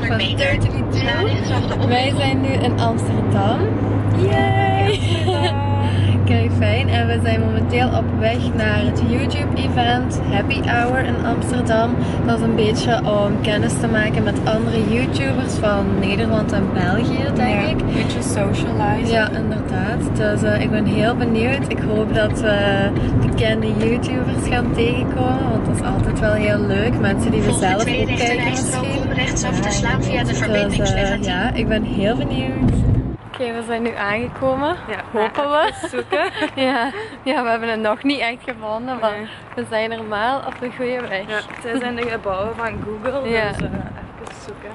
vlog van. Wij zijn nu in Amsterdam. Yay! Op weg naar het YouTube-event Happy Hour in Amsterdam. Dat is een beetje om kennis te maken met andere YouTubers van Nederland en België, denk ik. Een beetje socializen. Ja, inderdaad. Dus eh, ik ben heel benieuwd. Ik hoop dat we bekende YouTubers gaan tegenkomen, want dat is altijd wel heel leuk. Mensen die we zelf rechte kijken misschien. rechtsaf te slaan via de Dus eh, A10. ja, ik ben heel benieuwd. Oké, we zijn nu aangekomen. Ja, Hopen we. zoeken. Ja, ja, we hebben het nog niet echt gevonden, maar Nee. we zijn normaal op de goede weg. Ja, zijn de gebouwen van Google, Ja. dus eh, even zoeken.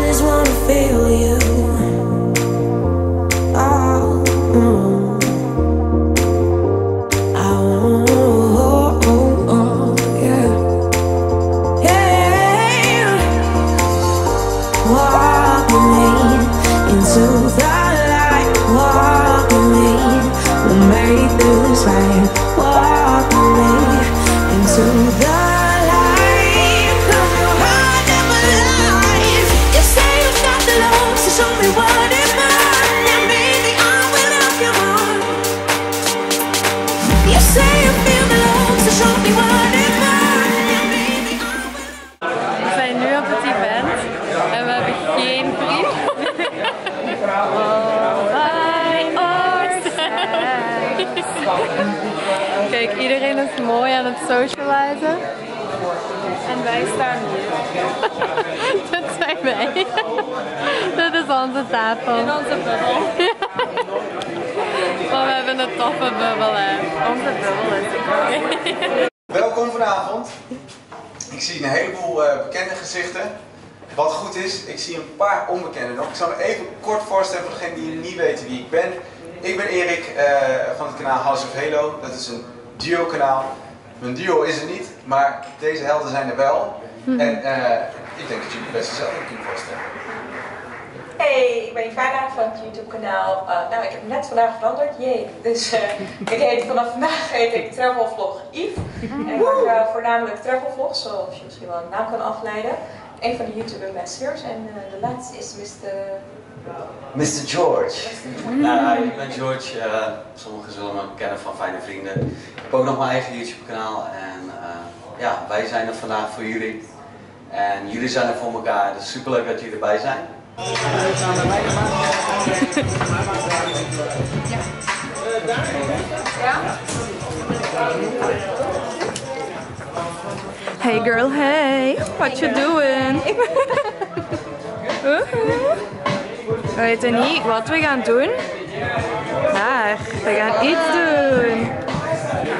I just wanna feel you. through this life. Kijk, iedereen is mooi aan het socializen. En wij staan hier. Dat zijn wij. Dit is onze tafel. In onze bubbel. Maar we hebben een toffe bubbel, hè. Onze bubbel is Welkom vanavond. Ik zie een heleboel eh, bekende gezichten. Wat goed is, ik zie een paar onbekenden nog. Ik zal me even kort voorstellen voor degenen die niet weten wie ik ben. Ik ben Erik eh, van het kanaal House of Halo. Dat is een duo kanaal. Mijn duo is er niet, maar deze helden zijn er wel. En eh, ik denk dat jullie best zelf kunnen voorstellen. Hey, ik ben Ivana van het YouTube kanaal. Uh, nou, ik heb net vandaag veranderd, jee. Dus eh, ik heet vanaf vandaag heet ik Travelvlog Yves. En ik maak uh, voornamelijk travelvlogs, zoals je misschien wel een naam kan afleiden. Een van de YouTube ambassadors en uh, de laatste is Mr. Mr. George. Nou, ik ben George. Eh, sommigen zullen me kennen van Fijne Vrienden. Ik heb ook nog mijn eigen YouTube kanaal en eh, ja, wij zijn er vandaag voor jullie. En jullie zijn er voor elkaar, dus super leuk dat jullie erbij zijn. Hey girl, hey. What you doing? We weten niet wat we gaan doen. Maar we gaan iets doen.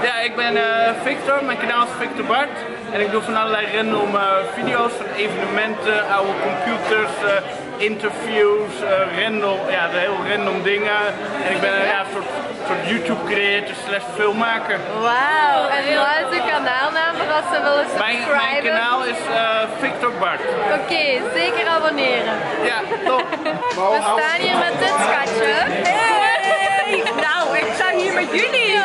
Ja, ik ben eh, Victor, mijn kanaal is Victor Bart. En ik doe van allerlei random eh, video's van evenementen, oude computers, eh, interviews, eh, random, ja, de heel random dingen. En ik ben eh, ja, een soort, soort YouTube creator slash filmmaker. Wauw, en wat is uw kanaalnaam voor als ze willen Mijn, subscriben? mijn kanaal is eh, Victor Bart. Oké, zeker abonneren. Ja, top. We staan hier met dit schatje. Hey! Nou, ik sta hier met jullie.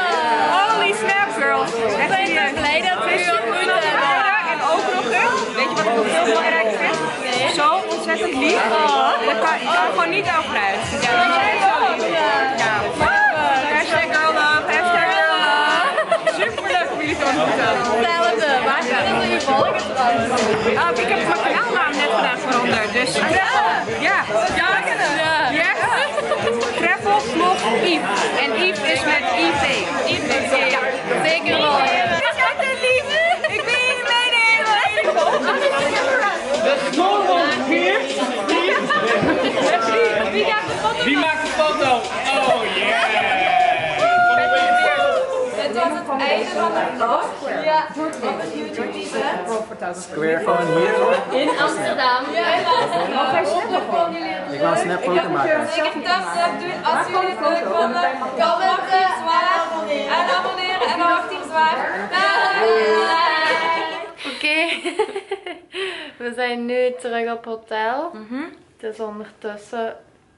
Holy snap girls. Zijn zo blij dat we u ontmoet hebben. En ook nog eens, weet je wat ik ook heel belangrijk vind? Zo ontzettend lief. Dat ik kan gewoon niet over uit. Ja, jullie zijn zo lief. Ja. Hashtag girl love, hashtag girl love. Super leuk om jullie te ontmoeten. Hetzelfde. Waar kunnen ze u volgen trouwens? Ah, ik heb Was het einde van de vlog. Ja, van het YouTube-event. Square gewoon hier. In Amsterdam. Ja, in Amsterdam. Ik wou een snapfoto maken. Zeker thumbs up doen als jullie het leuk vonden. Commenten, zwaar. En abonneren. En dan wacht hier zwaar. Oké. We zijn nu terug op hotel. Het is ondertussen,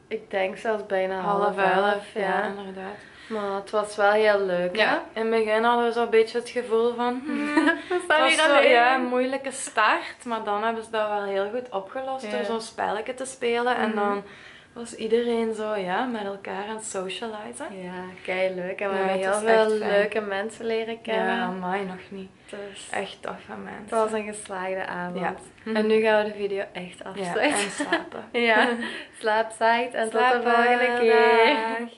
ik denk zelfs bijna half elf. Ja. inderdaad. Maar het was wel heel leuk, Ja, in het begin hadden we zo'n beetje het gevoel van... hè? We Het staan was zo, ja, een moeilijke start, maar dan hebben ze dat wel heel goed opgelost Ja. door zo'n spelletje te spelen. En Mhm. dan was iedereen zo ja, met elkaar aan het socializen. Ja, kei leuk. En we hebben het heel veel leuke mensen leren kennen. Ja, mij nog niet. Dus Echt toffe het mensen. was een geslaagde avond. Ja. En nu gaan we de video echt Ja, afsluiten. en slapen. Ja, slaap zacht en tot de volgende keer. dag.